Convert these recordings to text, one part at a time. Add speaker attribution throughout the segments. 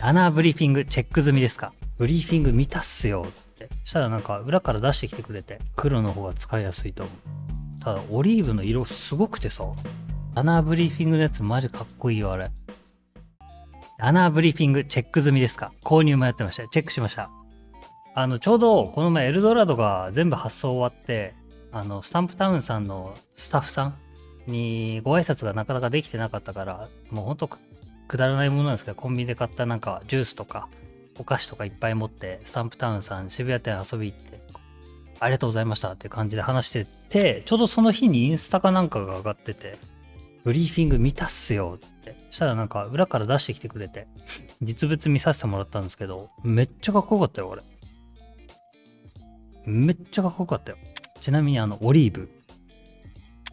Speaker 1: アナーブリーフィングチェック済みですか？ブリーフィング見たっすよ、つって。したらなんか裏から出してきてくれて、黒の方が使いやすいと思う。ただ、オリーブの色すごくてさ、アナーブリーフィングのやつマジかっこいいよ、あれ。アナーブリーフィングチェック済みですか？購入もやってました。チェックしました。あの、ちょうどこの前エルドラドが全部発送終わって、あの、スタンプタウンさんのスタッフさんにご挨拶がなかなかできてなかったから、もうほんとくだらないものなんですけど、コンビニで買ったなんかジュースとかお菓子とかいっぱい持って、スタンプタウンさん渋谷店遊び行って、ありがとうございましたっていう感じで話してて、ちょうどその日にインスタかなんかが上がってて、ブリーフィング見たっすよ、つって。したらなんか裏から出してきてくれて、実物見させてもらったんですけど、めっちゃかっこよかったよ、俺。めっちゃかっこよかったよ。ちなみにあの、オリーブ。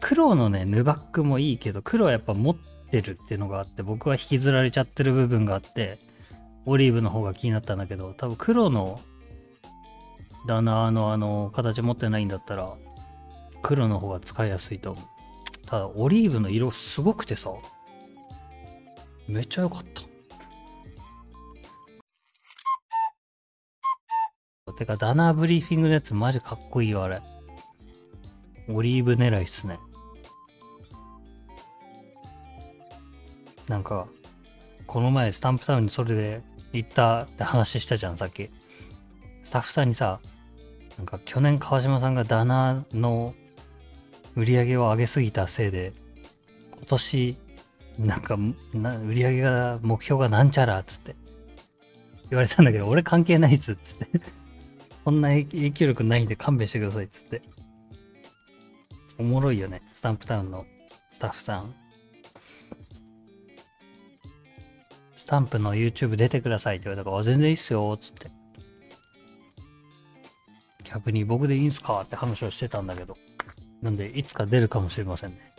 Speaker 1: 黒のね、ヌバックもいいけど、黒はやっぱ持ってるっていうのがあって、僕は引きずられちゃってる部分があって、オリーブの方が気になったんだけど、多分黒のダナーのあの、形持ってないんだったら、黒の方が使いやすいと思う。ただ、オリーブの色すごくてさ、めっちゃ良かった。てか、ダナーブリーフィングのやつマジかっこいいよ、あれ。オリーブ狙いっすね。なんか、この前スタンプタウンにそれで行ったって話したじゃん、さっき。スタッフさんにさ、なんか去年川島さんがダナーの売り上げを上げすぎたせいで、今年、なんか、な売り上げが、目標がなんちゃら、つって。言われたんだけど、俺関係ないっつっつって。こんな影影響力ないんで勘弁してください、つって。おもろいよね、スタンプタウンのスタッフさん。スタンプの YouTube 出てくださいって言われたから、全然いいっすよ、つって。逆に僕でいいんすかって話をしてたんだけど。なんで、いつか出るかもしれませんね。